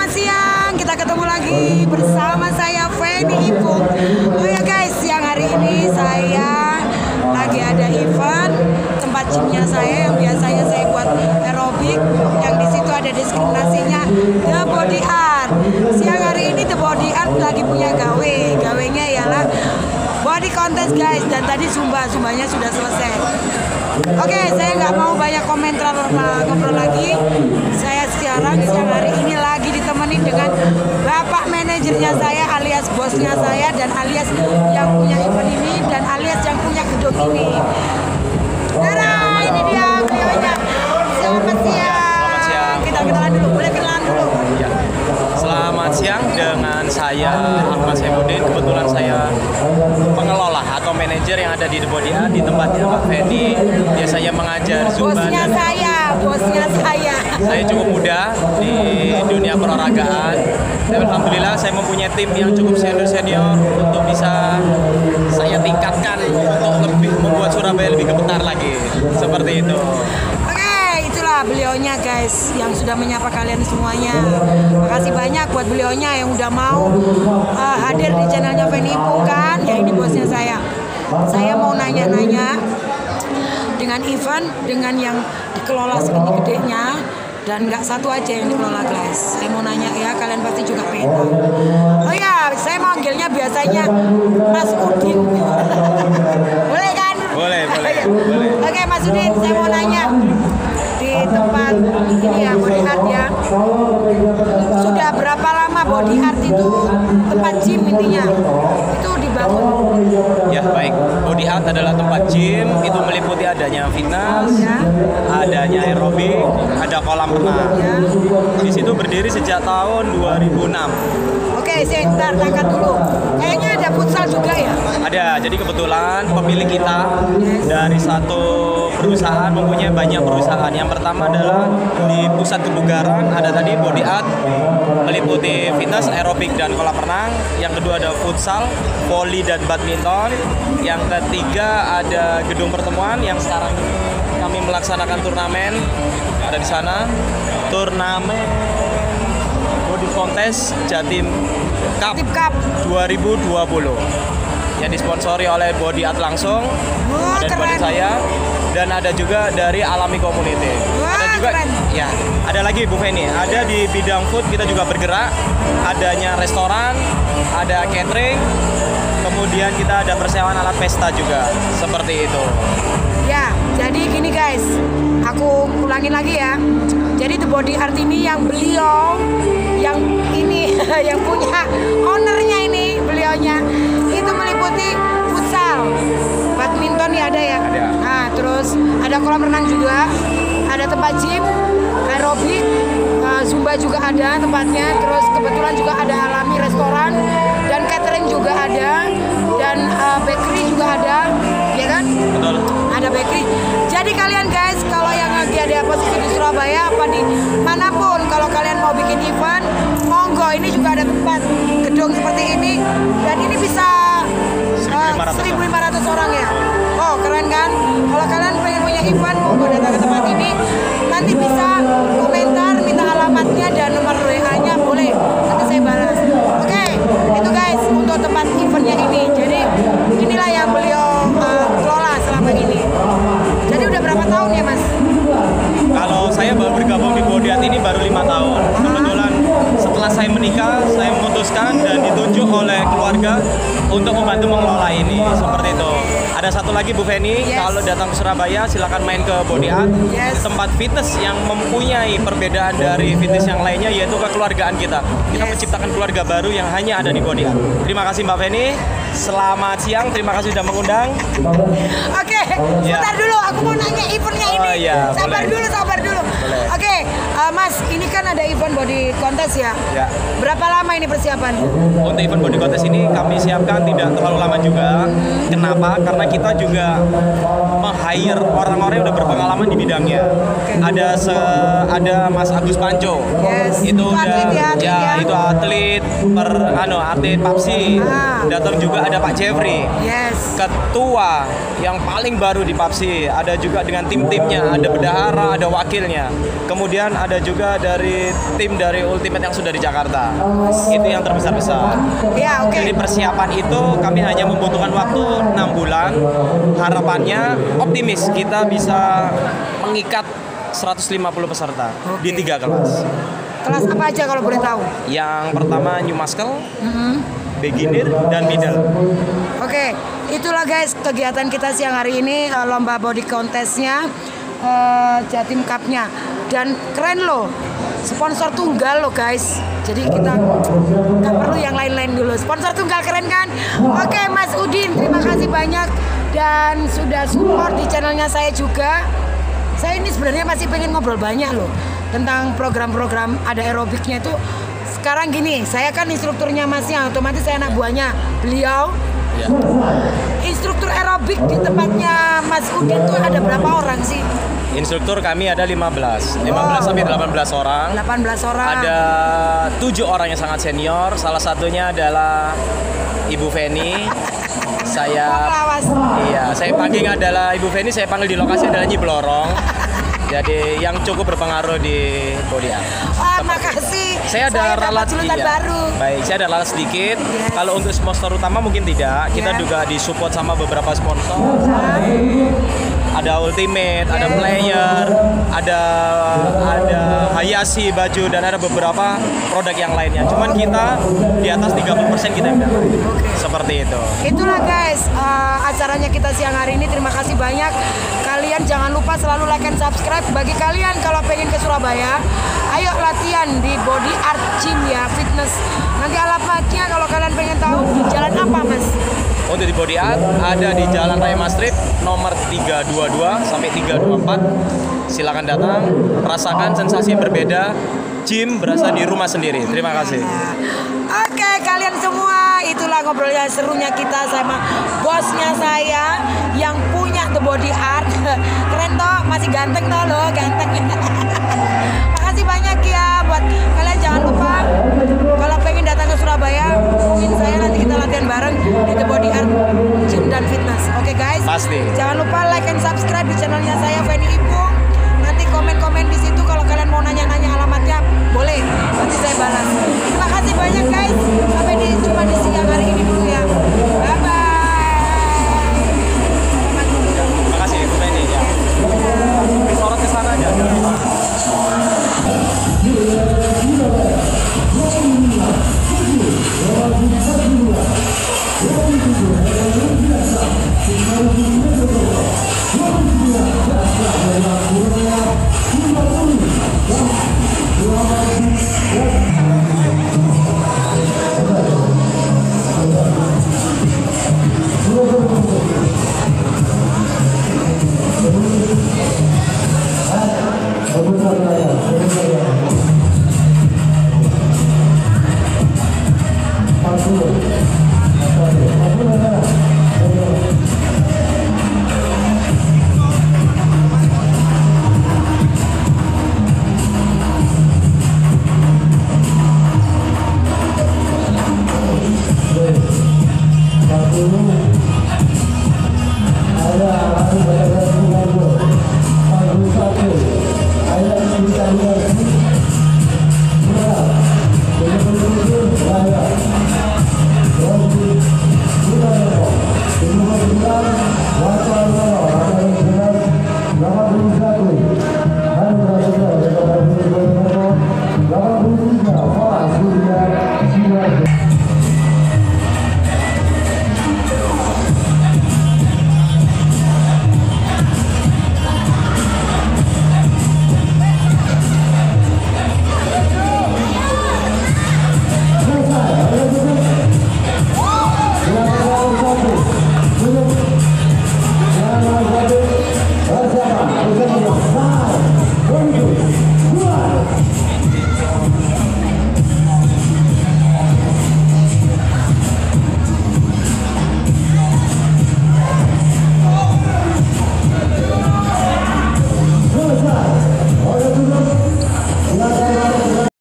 Selamat siang, kita ketemu lagi bersama saya Feni Ipung. Oh ya guys, siang hari ini saya lagi ada event tempat gymnya saya yang biasanya saya buat aerobik yang di situ ada diskriminasinya The Body Art. Siang hari ini The Body Art lagi punya gawe, gawenya ialah body contest guys dan tadi zumba zumbanya sudah selesai. Oke, saya nggak mau banyak komentar ngobrol lagi. Saya sekarang siang hari ini lagi ditemani dengan bapak manajernya saya alias bosnya saya dan alias yang punya event ini dan alias yang punya gedung ini. Di The Body Art di tempatnya Pak Fendi. Biasanya mengajar Zumba Bosnya dan saya, bosnya saya. saya cukup muda di dunia perolahragaan. Dan Alhamdulillah saya mempunyai tim yang cukup senior-senior untuk bisa saya tingkatkan untuk lebih membuat Surabaya lebih gemetar lagi. Seperti itu. Oke, itulah beliaunya guys yang sudah menyapa kalian semuanya. Makasih banyak buat beliaunya yang udah mau uh, hadir di channelnya Feni kan. Ya ini bosnya saya. Saya mau nanya-nanya dengan event dengan yang dikelola segini gedenya dan nggak satu aja yang dikelola guys. Saya mau nanya ya, kalian pasti juga pengen tahu. Oh ya, saya manggilnya biasanya Mas Udin. Boleh kan? Boleh, boleh, boleh. Oke Mas Udin, saya mau nanya di tempat ini ya body art ya. Sudah berapa lama body art itu tempat gym intinya itu dibangun? Ya baik, Body Art adalah tempat gym itu meliputi adanya fitness, Ya. adanya aerobik, ada kolam renang. Ya. Di situ berdiri sejak tahun 2006. Oke, saya ntar tangkap dulu. Kayaknya ada futsal juga ya? Ada, jadi kebetulan pemilik kita dari satu perusahaan mempunyai banyak perusahaan. Yang pertama adalah di pusat kebugaran ada tadi Body Art meliputi fitness, aerobik dan kolam renang. Yang kedua ada futsal, volley dan badminton. Yang ketiga ada gedung pertemuan yang sekarang kami melaksanakan turnamen ada di sana. Turnamen body contest Jatim Cup Tip Cup. 2020 yang disponsori oleh Body Art langsung Wah, ada keren. saya dan ada juga dari Alami Community. Wah, ada juga keren. ya, ada lagi Bu Feni. Ada di bidang food kita juga bergerak. Adanya restoran, ada catering, kemudian kita ada persewaan alat pesta juga. Seperti itu. Ya, jadi gini guys, aku ulangin lagi ya. Jadi The Body Art ini yang beliau, yang ini, yang punya ownernya ini, beliaunya itu meliputi futsal, badminton ya ada ya. Ada. Nah, terus ada kolam renang juga, ada tempat gym, aerobik, uh, zumba juga ada tempatnya. Terus kebetulan juga ada alami restoran dan catering juga ada dan uh, bakery juga ada, ya kan? Betul. ada bakery. Jadi kalian guys, kalau yang lagi ada posisi di Surabaya apa di mana pun, kalau kalian mau bikin event, monggo ini juga ada tempat gedung seperti ini dan ini bisa eh, 1.500 1.500 orang ya. Oh keren kan? Kalau kalian pengen punya event, monggo datang ke tempat ini. Nanti bisa komentar, minta alamatnya dan nomor WA-nya bergabung di Body Art ini baru lima tahun. Kebetulan setelah saya menikah, saya memutuskan dan ditunjuk oleh keluarga untuk membantu mengelola ini. Seperti itu. Ada satu lagi Bu Feni, Yes. kalau datang ke Surabaya silakan main ke Body Art. Yes. Tempat fitness yang mempunyai perbedaan dari fitness yang lainnya yaitu kekeluargaan kita. Kita Yes. menciptakan keluarga baru yang hanya ada di Body Art. Terima kasih Mbak Feni. Selamat siang, terima kasih sudah mengundang. Oke, Ya. sebentar dulu. Aku mau nanya eventnya ini. Oh, iya, sabar boleh. dulu, sabar dulu. Boleh. Oke, eh, Mas, ini kan ada event body contest ya. Ya. Berapa lama ini persiapan? Untuk event body contest ini kami siapkan tidak terlalu lama juga. Kenapa? Karena kita juga meng-hire orang-orang yang udah berpengalaman di bidangnya. Ada se ada Mas Agus Panco. Yes. Itu Itu udah atlet ya, atlet ya. itu atlet per anu atlet Papsi. Ah. Datang juga ada Pak Jeffrey. Yes. Ketua yang paling baru di Papsi, ada juga dengan tim-timnya, ada bendahara, ada wakilnya. Kemudian ada juga dari tim dari Ultimate yang sudah di Jakarta. Itu yang terbesar-besar. Ya, oke. Jadi persiapan itu kami hanya membutuhkan waktu 6 bulan. Harapannya optimis kita bisa mengikat 150 peserta di Oke. tiga kelas. Kelas apa aja kalau boleh tahu? Yang pertama New Muscle, Mm-hmm. Beginner, dan Middle. Oke, itulah guys kegiatan kita siang hari ini eh, lomba body contestnya eh, Jatim Cup-nya. Dan keren loh sponsor tunggal loh guys. Jadi kita nggak perlu yang lain-lain dulu. Sponsor tunggal keren kan? Oke Mas Udin terima kasih banyak. Dan sudah support di channelnya saya juga. Saya ini sebenarnya masih pengen ngobrol banyak loh tentang program-program ada aerobiknya itu sekarang gini saya kan instrukturnya masnya otomatis saya anak buahnya beliau Ya. instruktur aerobik di tempatnya Mas Udin tuh ada berapa orang sih? Instruktur kami ada 15, 15 Wow. sampai 18 orang. 18 orang. Ada tujuh orang yang sangat senior. Salah satunya adalah Ibu Feni. Saya iya, saya panggil adalah Ibu Feni. Saya panggil di lokasi adalah Nyi Blorong. Jadi yang cukup berpengaruh di body art. Wah, makasih. Saya ada dapat ralat iya. baru. Baik, saya ada ralat sedikit. Yes. Kalau untuk sponsor utama mungkin tidak. Kita Ya. juga disupport sama beberapa sponsor. Ada Ultimate, ada. Player, ada ada Hayashi baju dan ada beberapa produk yang lainnya. Cuman kita di atas 30% kita yang dapat. Seperti itu. Itulah guys eh, acaranya kita siang hari ini. Terima kasih banyak. Kalian jangan lupa selalu like and subscribe. Bagi kalian kalau pengen ke Surabaya, ayo latihan di Body Art Gym ya, fitness. Nanti alamatnya kalau kalian pengen tahu di jalan apa mas? Untuk di body art ada di Jalan Raya Mastrip nomor 322 sampai 324. Silakan datang, rasakan sensasi berbeda. Gym berasa di rumah sendiri. Terima kasih. Oke, kalian semua, itulah ngobrolnya serunya kita sama bosnya saya yang punya The Body Art. Keren toh, masih ganteng toh lo, ganteng. Makasih banyak ya buat kalian jangan lupa kalau pengen datang ke Surabaya, hubungin saya nanti kita kalian bareng di The Body Art Gym dan Fitness. Oke okay, guys, pasti. Jangan lupa like and subscribe di channelnya saya Feni Ibu. Nanti komen-komen di situ kalau kalian mau nanya-nanya alamatnya boleh, nanti saya balas. Terima kasih banyak guys. Sampai di cuma di siang hari ini dulu.